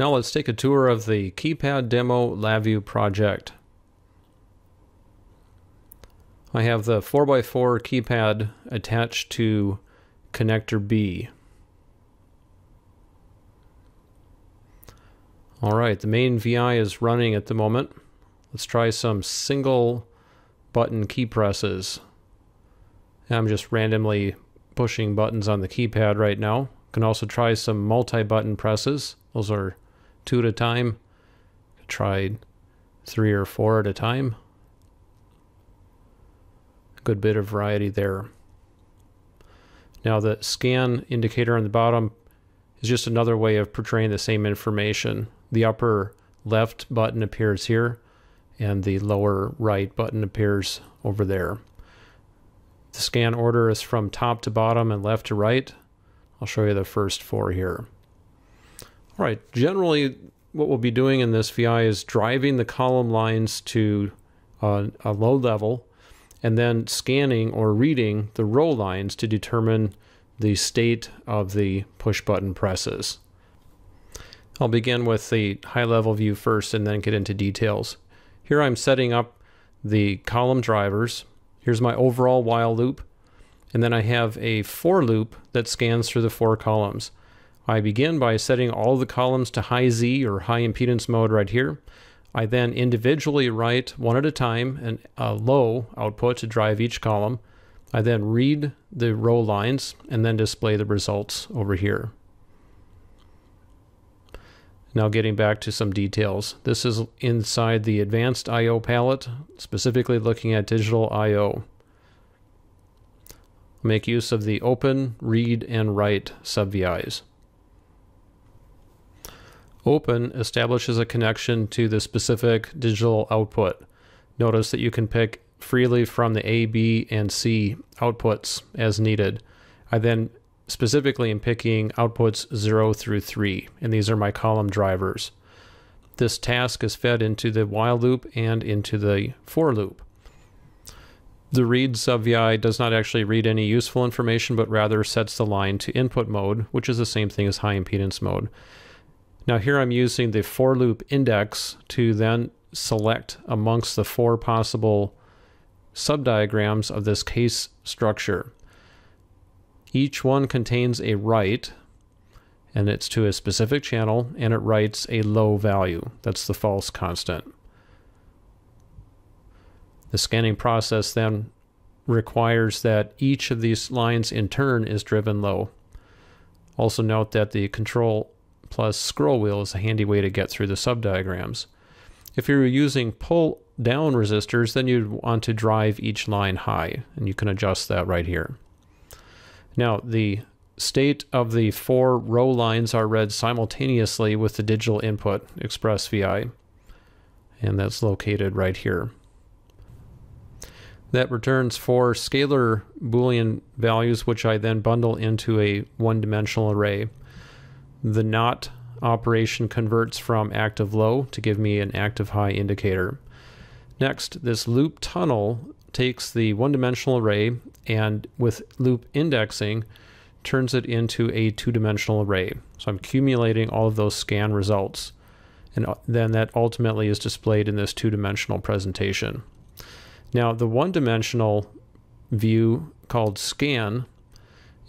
Now let's take a tour of the keypad demo LabVIEW project. I have the 4x4 keypad attached to connector B. Alright, the main VI is running at the moment. Let's try some single button key presses. I'm just randomly pushing buttons on the keypad right now. Can also try some multi-button presses. Those are two at a time. Try three or four at a time A good bit of variety there. Now the scan indicator on the bottom is just another way of portraying the same information. The upper left button appears here and the lower right button appears over there. The scan order is from top to bottom and left to right. I'll show you the first four here. Right, generally what we'll be doing in this VI is driving the column lines to uh, a low level and then scanning or reading the row lines to determine the state of the push button presses. I'll begin with the high level view first and then get into details. Here I'm setting up the column drivers. Here's my overall while loop. And then I have a for loop that scans through the four columns. I begin by setting all the columns to high Z or high impedance mode right here. I then individually write one at a time and a low output to drive each column. I then read the row lines and then display the results over here. Now getting back to some details. This is inside the advanced I.O. palette, specifically looking at digital I.O. Make use of the open, read, and write sub-VIs. Open establishes a connection to the specific digital output. Notice that you can pick freely from the A, B, and C outputs as needed. I then specifically am picking outputs 0 through 3, and these are my column drivers. This task is fed into the while loop and into the for loop. The read sub VI does not actually read any useful information, but rather sets the line to input mode, which is the same thing as high impedance mode. Now here I'm using the for loop index to then select amongst the four possible subdiagrams of this case structure. Each one contains a write, and it's to a specific channel, and it writes a low value. That's the false constant. The scanning process then requires that each of these lines in turn is driven low. Also note that the control plus scroll wheel is a handy way to get through the subdiagrams. If you're using pull down resistors, then you'd want to drive each line high, and you can adjust that right here. Now, the state of the four row lines are read simultaneously with the digital input, Express VI, and that's located right here. That returns four scalar Boolean values, which I then bundle into a one-dimensional array the not operation converts from active low to give me an active high indicator. Next, this loop tunnel takes the one-dimensional array and with loop indexing turns it into a two-dimensional array. So I'm accumulating all of those scan results and uh, then that ultimately is displayed in this two-dimensional presentation. Now the one-dimensional view called scan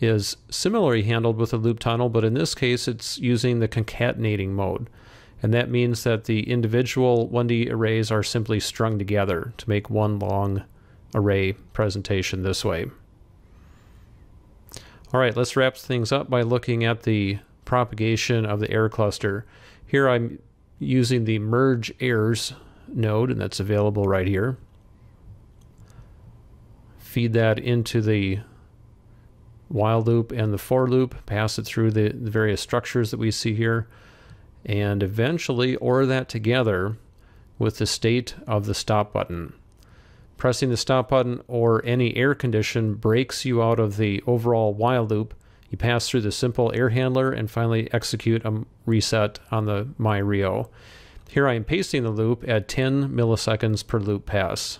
is similarly handled with a loop tunnel, but in this case it's using the concatenating mode. And that means that the individual 1D arrays are simply strung together to make one long array presentation this way. All right, let's wrap things up by looking at the propagation of the error cluster. Here I'm using the merge errors node, and that's available right here. Feed that into the while loop and the for loop, pass it through the, the various structures that we see here, and eventually OR that together with the state of the stop button. Pressing the stop button or any error condition breaks you out of the overall while loop. You pass through the simple error handler and finally execute a reset on the MyRIO. Here I am pasting the loop at 10 milliseconds per loop pass.